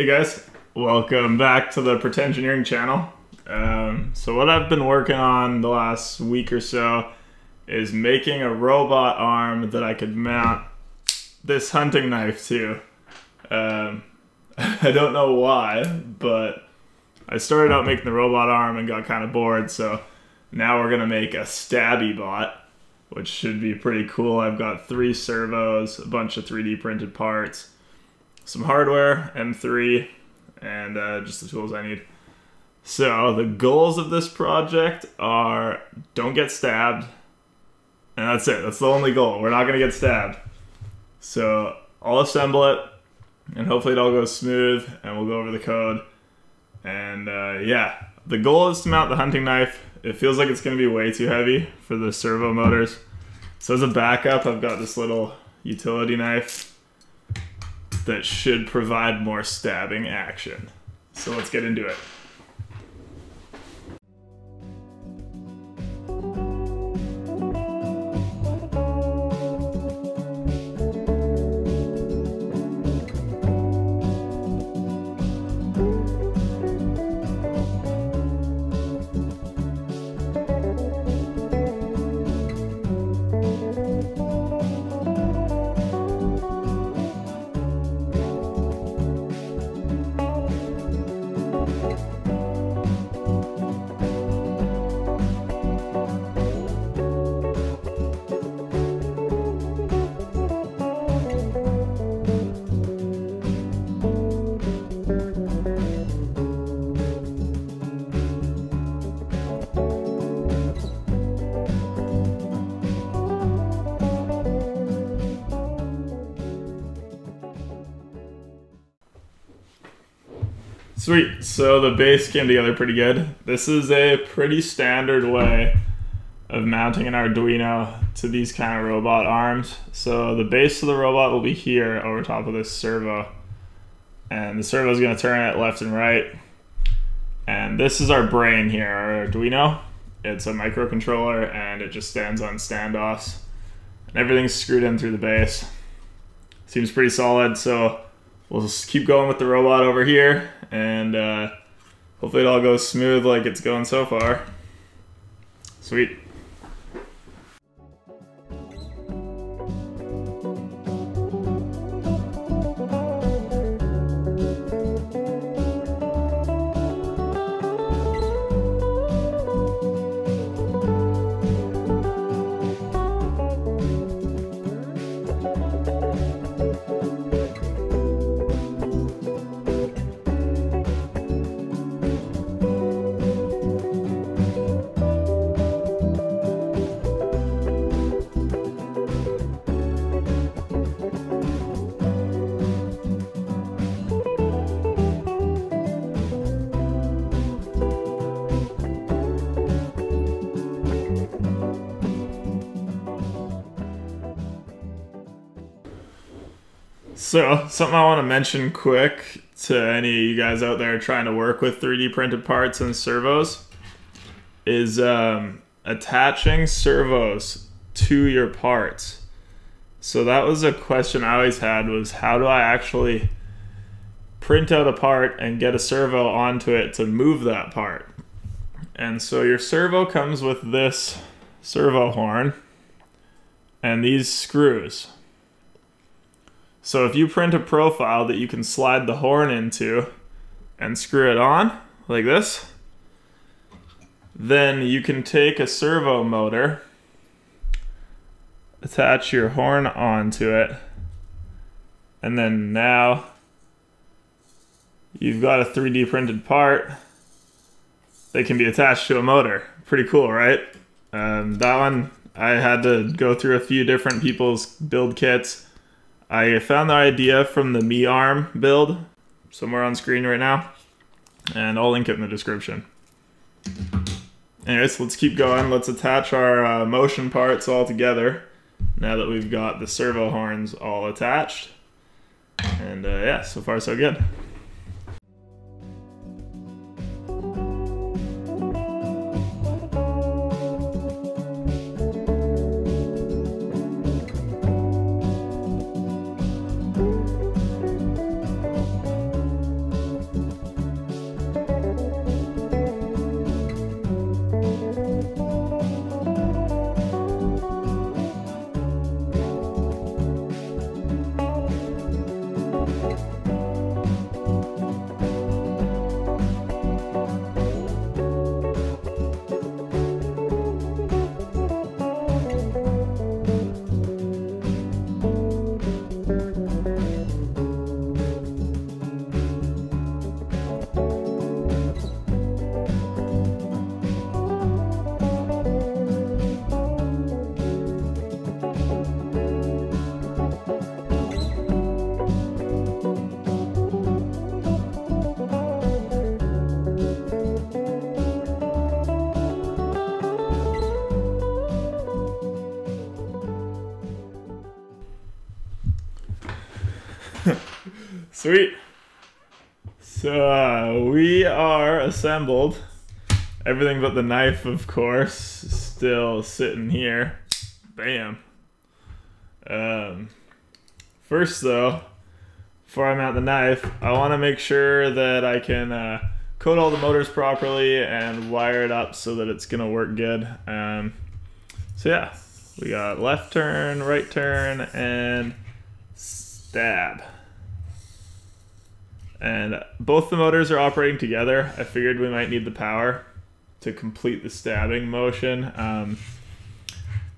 Hey guys, welcome back to the Pretengineering channel. Um, so what I've been working on the last week or so is making a robot arm that I could mount this hunting knife to. Um, I don't know why, but I started out making the robot arm and got kind of bored, so now we're gonna make a stabby bot, which should be pretty cool. I've got three servos, a bunch of 3D printed parts, some hardware, M3, and uh, just the tools I need. So the goals of this project are don't get stabbed, and that's it. That's the only goal. We're not gonna get stabbed. So I'll assemble it, and hopefully it all goes smooth, and we'll go over the code. And uh, yeah, the goal is to mount the hunting knife. It feels like it's gonna be way too heavy for the servo motors. So as a backup, I've got this little utility knife that should provide more stabbing action. So let's get into it. Sweet. So the base came together pretty good. This is a pretty standard way of mounting an Arduino to these kind of robot arms. So the base of the robot will be here over top of this servo. And the servo is going to turn it left and right. And this is our brain here, our Arduino. It's a microcontroller and it just stands on standoffs. And everything's screwed in through the base. Seems pretty solid, so we'll just keep going with the robot over here and uh, hopefully it all goes smooth like it's going so far. Sweet. So, something I want to mention quick to any of you guys out there trying to work with 3D printed parts and servos is um, attaching servos to your parts. So that was a question I always had was how do I actually print out a part and get a servo onto it to move that part? And so your servo comes with this servo horn and these screws. So if you print a profile that you can slide the horn into and screw it on like this, then you can take a servo motor, attach your horn onto it, and then now you've got a 3D printed part that can be attached to a motor. Pretty cool, right? Um, that one, I had to go through a few different people's build kits I found the idea from the MeArm build somewhere on screen right now, and I'll link it in the description. Anyways, let's keep going. Let's attach our uh, motion parts all together now that we've got the servo horns all attached. And uh, yeah, so far so good. Sweet. So uh, we are assembled. Everything but the knife, of course, still sitting here. Bam. Um, first, though, before I mount the knife, I want to make sure that I can uh, code all the motors properly and wire it up so that it's going to work good. Um, so yeah, we got left turn, right turn, and stab. And both the motors are operating together. I figured we might need the power to complete the stabbing motion. Um,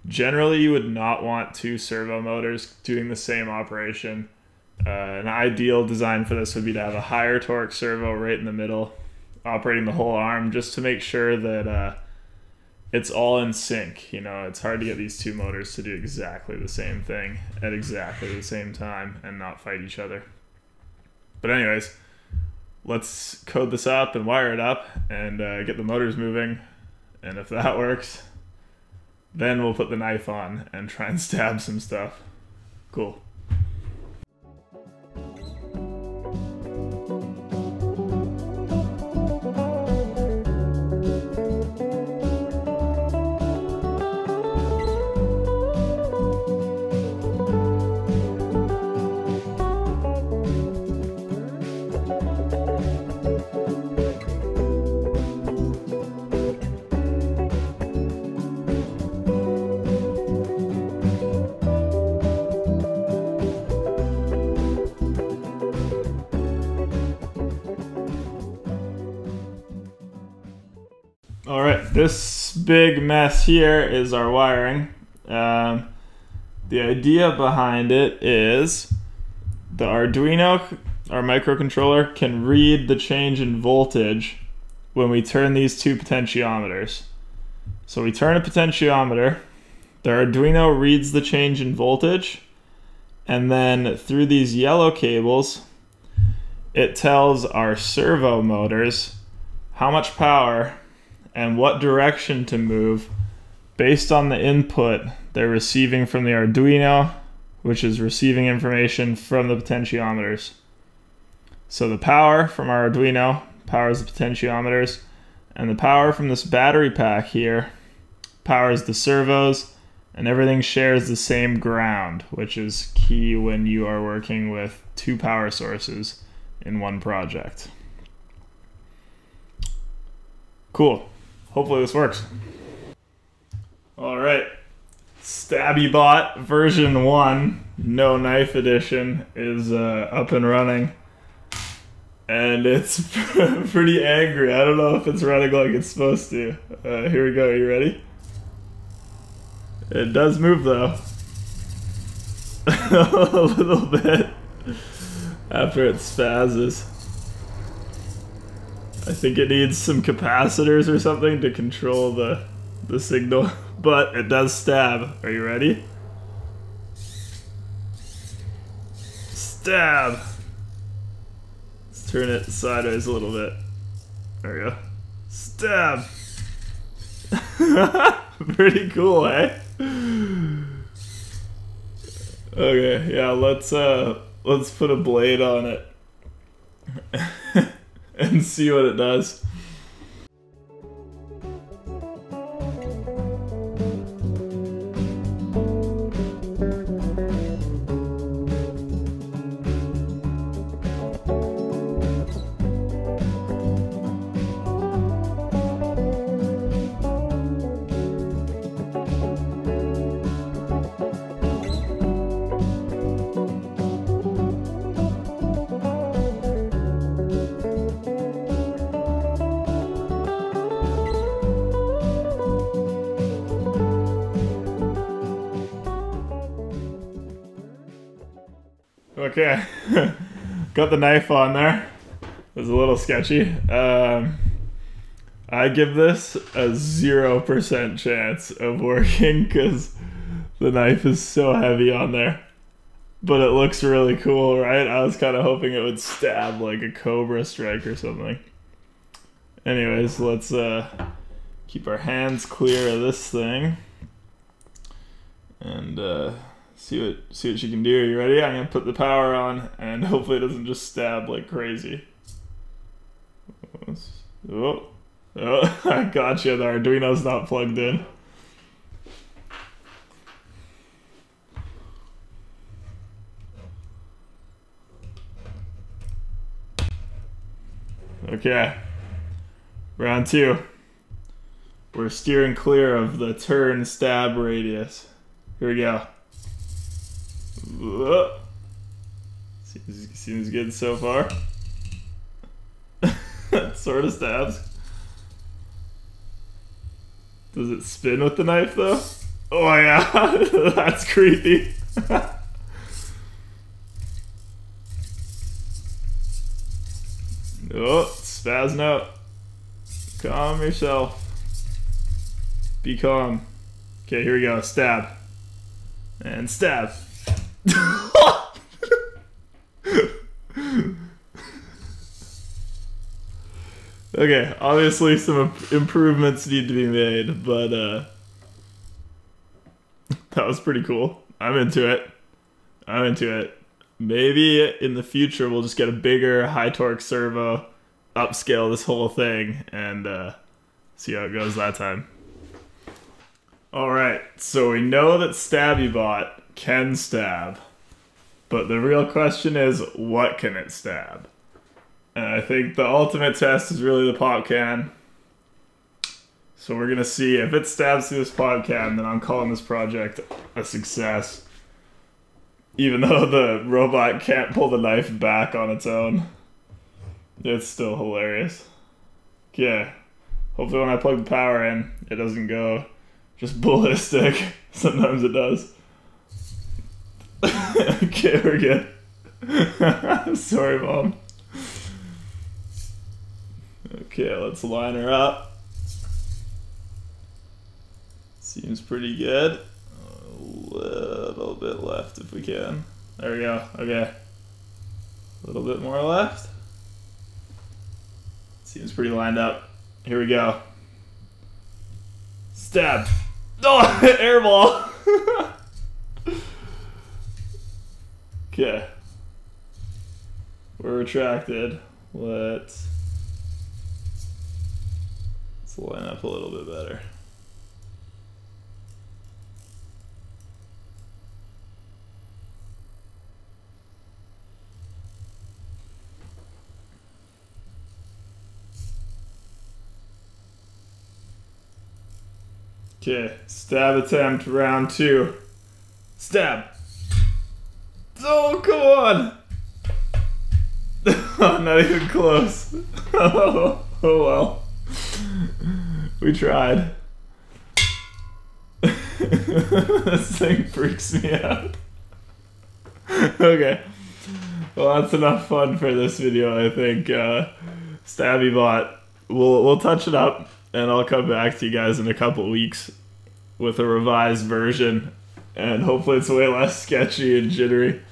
generally, you would not want two servo motors doing the same operation. Uh, an ideal design for this would be to have a higher torque servo right in the middle, operating the whole arm, just to make sure that uh, it's all in sync. You know, it's hard to get these two motors to do exactly the same thing at exactly the same time and not fight each other. But anyways, let's code this up and wire it up and uh, get the motors moving. And if that works, then we'll put the knife on and try and stab some stuff. Cool. All right, this big mess here is our wiring. Um, the idea behind it is the Arduino, our microcontroller, can read the change in voltage when we turn these two potentiometers. So we turn a potentiometer, the Arduino reads the change in voltage, and then through these yellow cables, it tells our servo motors how much power and what direction to move based on the input they're receiving from the Arduino, which is receiving information from the potentiometers. So the power from our Arduino powers the potentiometers, and the power from this battery pack here powers the servos, and everything shares the same ground, which is key when you are working with two power sources in one project. Cool. Hopefully this works. All right. Stabby Bot version 1, no knife edition, is uh, up and running. And it's pretty angry. I don't know if it's running like it's supposed to. Uh, here we go. Are you ready? It does move though. a little bit after it spazzes. I think it needs some capacitors or something to control the the signal, but it does stab. Are you ready? Stab. Let's turn it sideways a little bit. There we go. Stab. Pretty cool, eh? Okay, yeah, let's uh let's put a blade on it and see what it does. Okay, got the knife on there. It was a little sketchy. Um, I give this a zero percent chance of working because the knife is so heavy on there. But it looks really cool, right? I was kind of hoping it would stab like a cobra strike or something. Anyways, let's uh, keep our hands clear of this thing and uh, See what see what she can do. You ready? I'm gonna put the power on, and hopefully it doesn't just stab like crazy. Oh, oh! I got you. The Arduino's not plugged in. Okay. Round two. We're steering clear of the turn stab radius. Here we go. Seems, seems good so far. sort of stabs. Does it spin with the knife though? Oh yeah, that's creepy. oh, spazzing out. Calm yourself. Be calm. Okay, here we go. Stab. And stab. Okay, obviously some improvements need to be made, but uh that was pretty cool. I'm into it. I'm into it. Maybe in the future we'll just get a bigger high torque servo, upscale this whole thing, and uh, see how it goes that time. Alright, so we know that StabbyBot can stab, but the real question is, what can it stab? And I think the ultimate test is really the pop can. So we're gonna see if it stabs through this pop can, then I'm calling this project a success. Even though the robot can't pull the knife back on its own. It's still hilarious. Yeah. Hopefully when I plug the power in, it doesn't go just ballistic. Sometimes it does. okay, we're good. I'm sorry, Mom. Okay, let's line her up. Seems pretty good. A little bit left if we can. There we go. Okay. A little bit more left. Seems pretty lined up. Here we go. Stab. Oh, airball. okay. We're retracted. Let's let's line up a little bit better. Okay, stab attempt, round two. Stab. Oh, come on. not even close. oh, oh well. We tried. this thing freaks me out. okay. Well, that's enough fun for this video, I think. Uh, StabbyBot. We'll, we'll touch it up and I'll come back to you guys in a couple weeks with a revised version, and hopefully it's way less sketchy and jittery.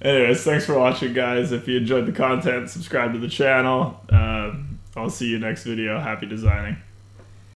Anyways, thanks for watching, guys. If you enjoyed the content, subscribe to the channel. Uh, I'll see you next video. Happy designing.